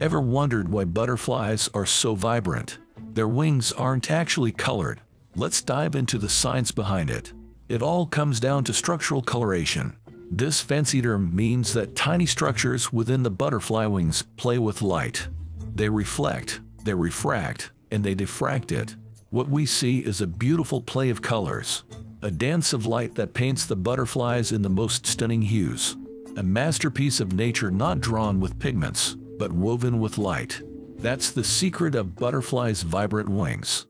Ever wondered why butterflies are so vibrant? Their wings aren't actually colored. Let's dive into the science behind it. It all comes down to structural coloration. This fancy term means that tiny structures within the butterfly wings play with light. They reflect, they refract, and they diffract it. What we see is a beautiful play of colors, a dance of light that paints the butterflies in the most stunning hues. A masterpiece of nature not drawn with pigments, but woven with light. That's the secret of butterflies' vibrant wings.